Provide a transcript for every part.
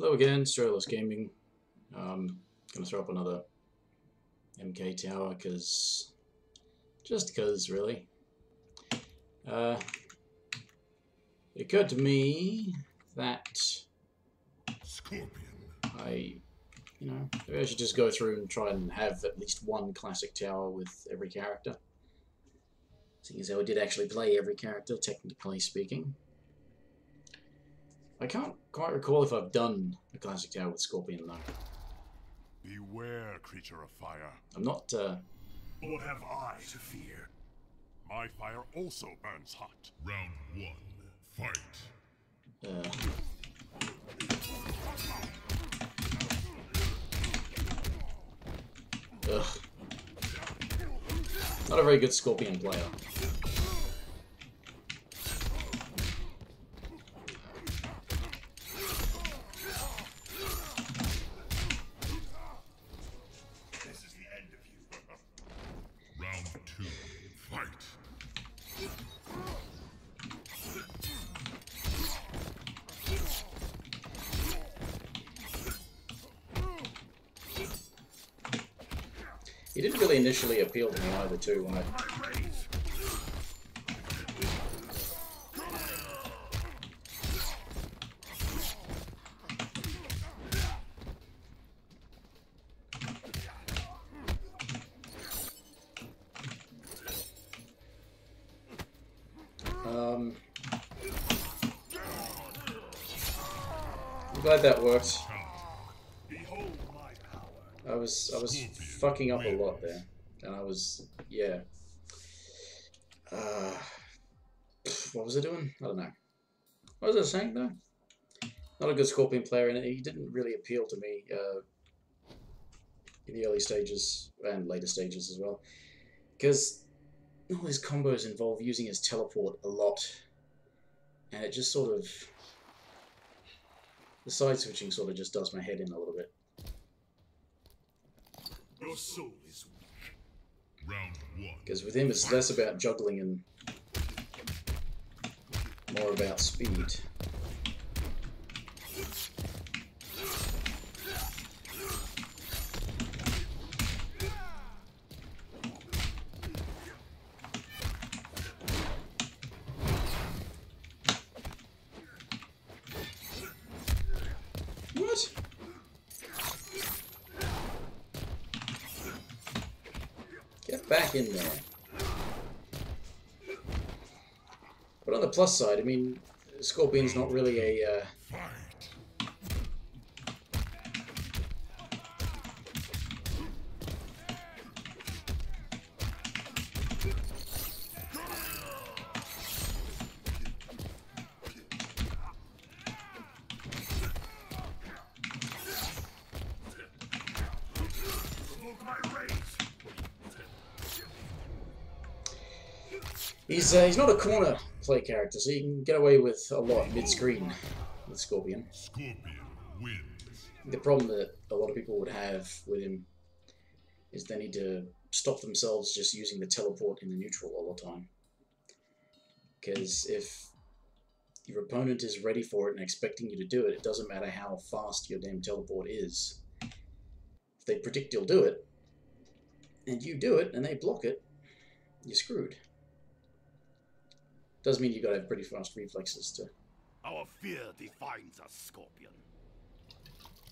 Hello again, Joyless Gaming. Um, gonna throw up another MK tower, cause just cause, really. Uh, it occurred to me that Scorpion. I, you know, maybe I should just go through and try and have at least one classic tower with every character. Seeing as how I did actually play every character, technically speaking. I can't quite recall if I've done a classic tower with Scorpion though. Beware, creature of fire. I'm not, uh, What have I to fear? My fire also burns hot. Round one, fight. uh, ugh. Not a very good Scorpion player. He didn't really initially appeal to me either, too. When I, My rays. um, I'm glad that worked. Behold my power. I was I was fucking up a lot there, and I was yeah. Uh, what was I doing? I don't know. What was I saying though? Not a good Scorpion player, and he didn't really appeal to me uh, in the early stages and later stages as well, because all his combos involve using his teleport a lot, and it just sort of the side switching sort of just does my head in a little bit. Your soul is weak. Round one. Because with him, it's less about juggling and more about speed. What? Get back in there. But on the plus side, I mean, Scorpion's not really a. Uh, he's uh, he's not a corner play character, so you can get away with a lot mid screen with Scorpion. Scorpion. The problem that a lot of people would have with him is they need to stop themselves just using the teleport in the neutral all the time. Because if your opponent is ready for it and expecting you to do it, it doesn't matter how fast your damn teleport is. If they predict you'll do it, and you do it, and they block it, you're screwed. Does mean you gotta have pretty fast reflexes to. Our fear defines us, Scorpion.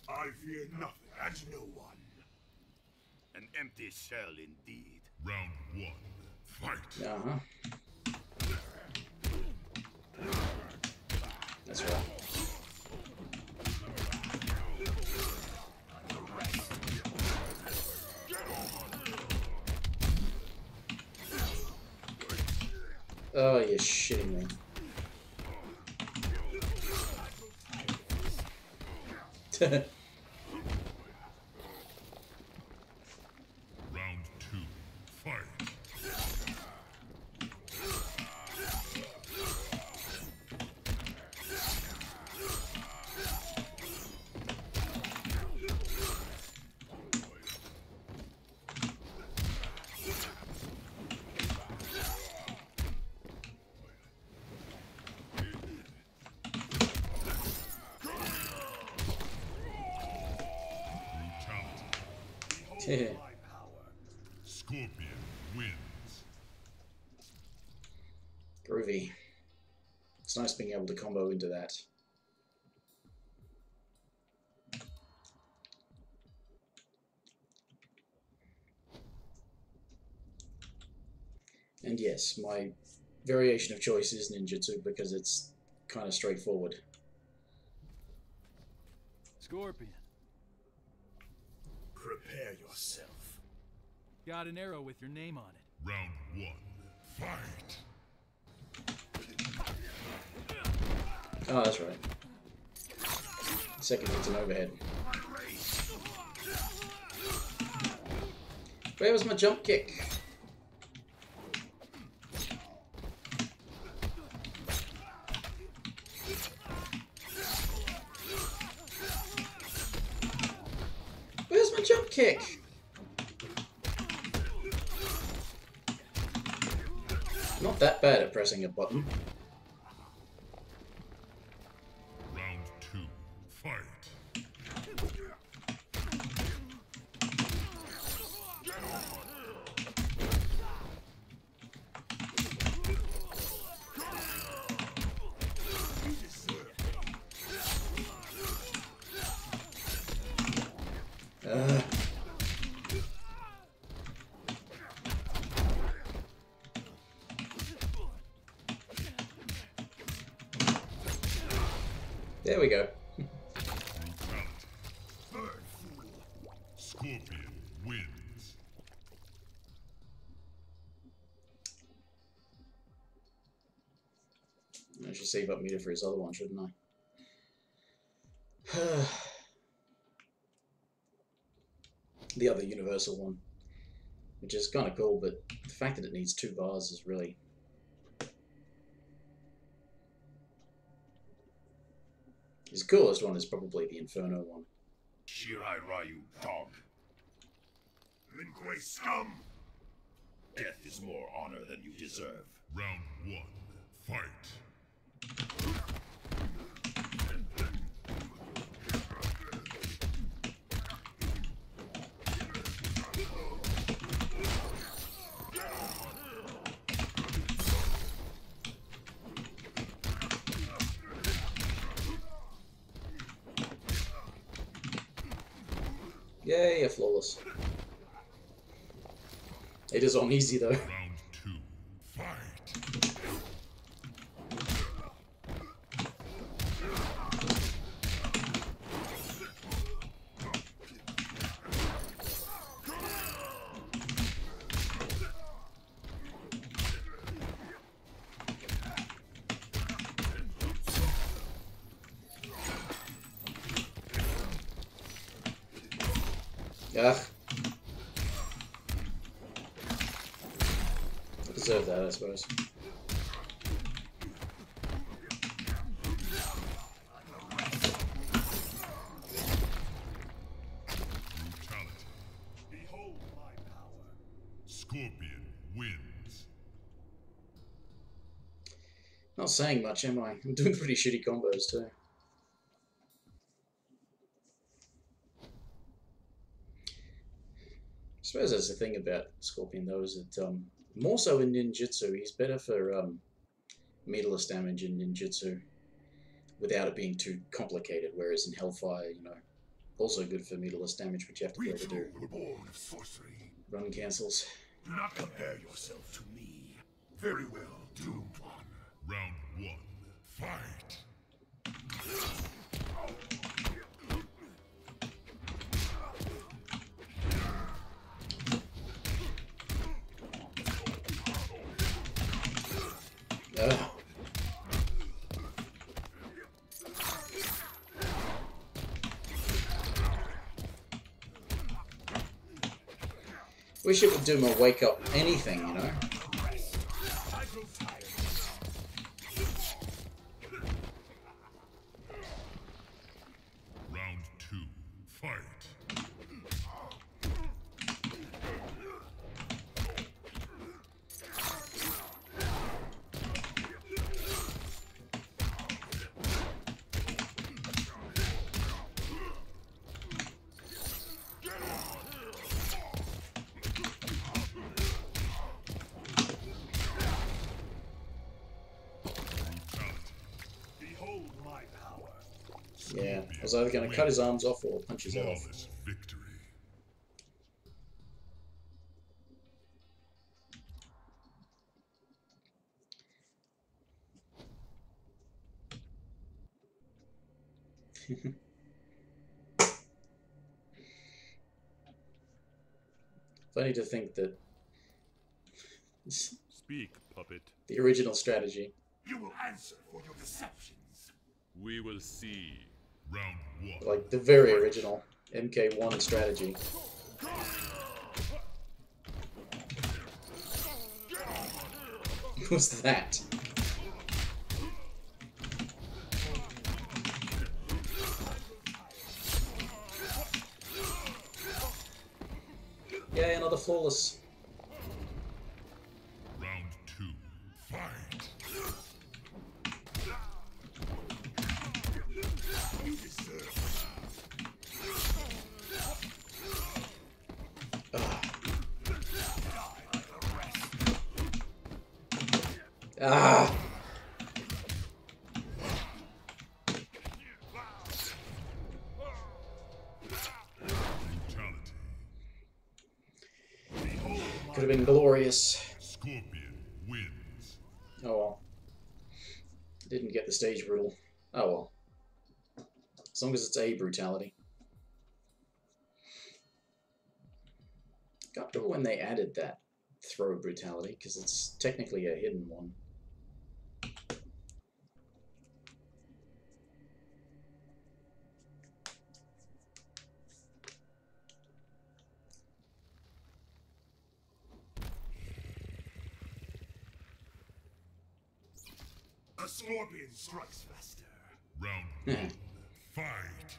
I fear nothing and no one. An empty shell indeed. Round one, fight. Uh huh. That's right. Oh, you're shitting me. Scorpion wins. Groovy. It's nice being able to combo into that. And yes, my variation of choice is ninjutsu because it's kind of straightforward. Scorpion. Prepare yourself. Got an arrow with your name on it. Round one. Fight. Oh, that's right. Second hit's an overhead. Where was my jump kick? Where's my jump kick? Not that bad at pressing a button. Scorpion wins. I should save up meter for his other one, shouldn't I? the other universal one. Which is kind of cool, but the fact that it needs two bars is really... His coolest one is probably the Inferno one. Shirai Ryu, dog. Lin Kuei scum! Death is more honor than you deserve. Round one. Fight. Yay, a flawless. It is on easy though. Round two. Fight. Ugh. Deserve that, I suppose. Not saying much, am I? I'm doing pretty shitty combos too. I suppose that's the thing about Scorpion though, is that um, more so in ninjutsu, he's better for um, meterless damage in ninjutsu without it being too complicated, whereas in Hellfire, you know, also good for meterless damage, but you have to be able to do run cancels. Do not compare yourself to me. Very well, doomed one. Round one. Fight. Wish it would do more wake up anything, you know? I was either going to cut his arms off or punch his head off. Victory. Funny to think that Speak, puppet. the original strategy. You will answer for your deceptions. We will see. Like the very original MK1 strategy. What was that? Yeah, another flawless. Have been glorious. Scorpion wins. Oh well. Didn't get the stage brutal. Oh well. As long as it's a brutality. Can't remember when they added that throw brutality, because it's technically a hidden one. Scorpion strikes faster. Round one. Fight.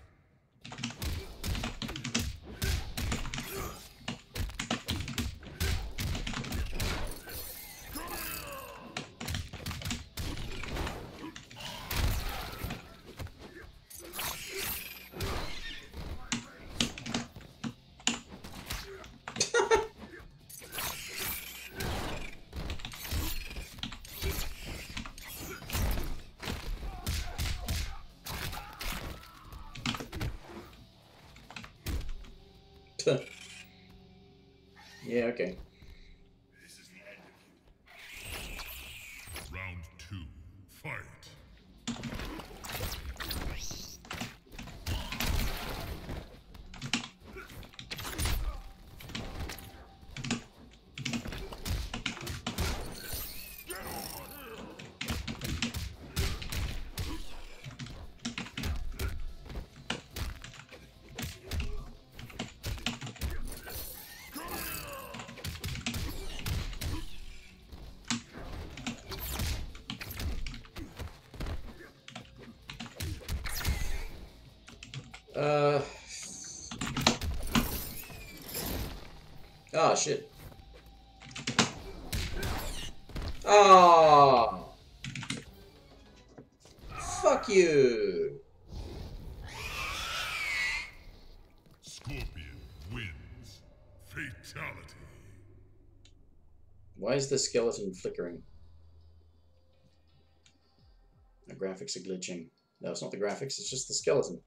yeah, okay. This is the end of you. Round two. Fight. Uh. Ah, shit. Ah. Fuck you. Scorpion wins. Fatality. Why is the skeleton flickering? The graphics are glitching. No, it's not the graphics, it's just the skeleton.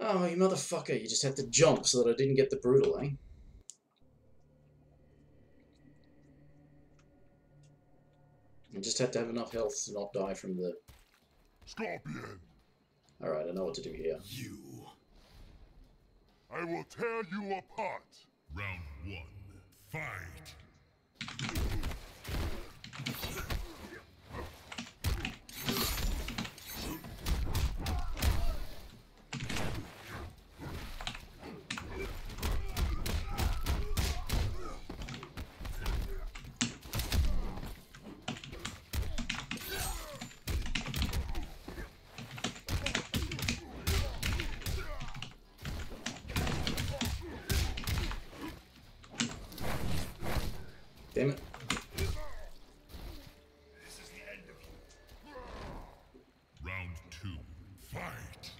Oh, you motherfucker, you just had to jump so that I didn't get the brutal, eh? I just have to have enough health to not die from the... Scorpion. Alright, I know what to do here. You. I will tear you apart. Round one. Fight. Damn it. This is the end of you. Round two. Fight.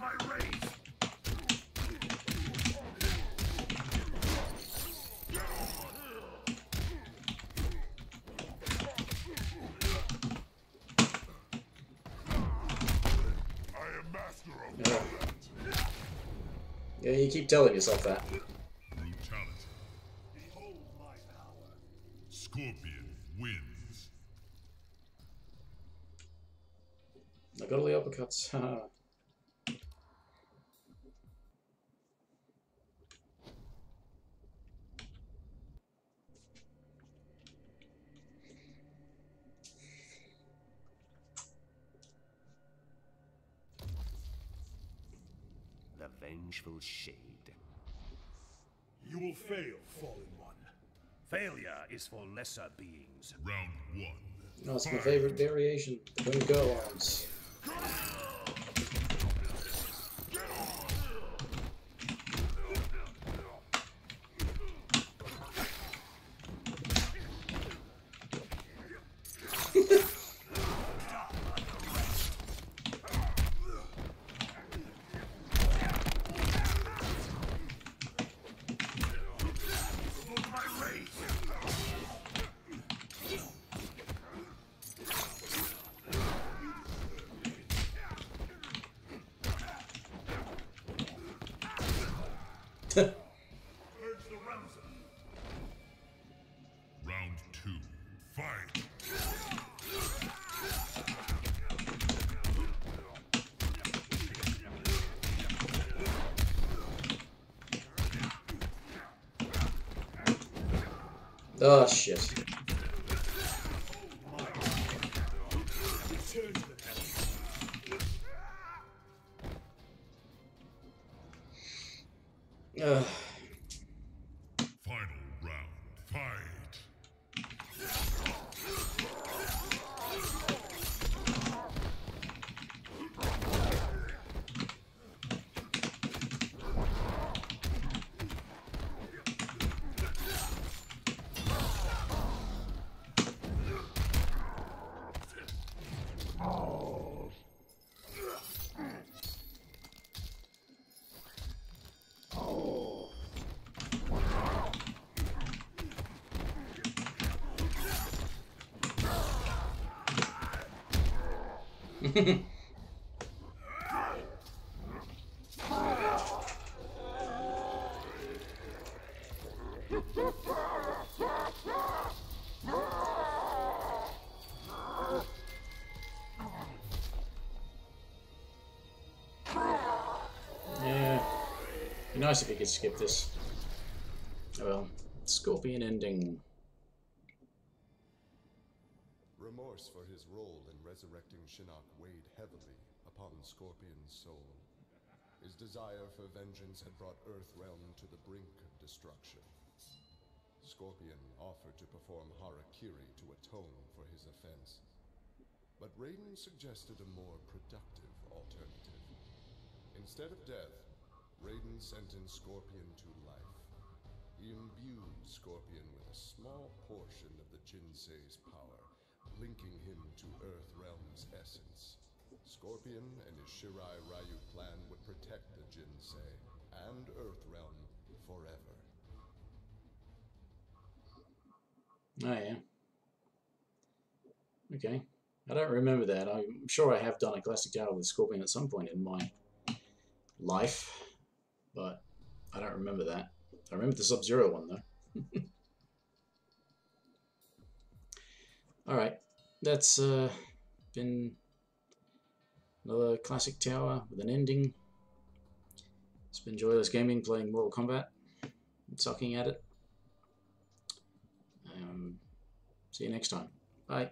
my race! I am Yeah. yeah, you keep telling yourself that. Brutality. Behold my power. Scorpion wins. I got all the uppercuts. The vengeful shade. You will fail, Fallen One. Failure is for lesser beings. Round one. no, it's my favorite variation. The Twin Girl Oh shit. Ugh. Final round. Fight. Yeah. Nice if you could skip this. Oh well. Scorpion ending. Remorse for his role in weighed heavily upon Scorpion's soul. His desire for vengeance had brought Earthrealm to the brink of destruction. Scorpion offered to perform Harakiri to atone for his offense. But Raiden suggested a more productive alternative. Instead of death, Raiden sentenced Scorpion to life. He imbued Scorpion with a small portion of the Jinsei's power, linking him to Earthrealm's essence. Scorpion and his Shirai Ryu clan would protect the Jinsei and Earthrealm forever. Oh yeah. Okay. I don't remember that. I'm sure I have done a classic tower with Scorpion at some point in my life, but I don't remember that. I remember the Sub-Zero one though. All right, that's uh, been another classic tower with an ending. It's been joyless gaming, playing Mortal Kombat, and sucking at it. Um, see you next time. Bye.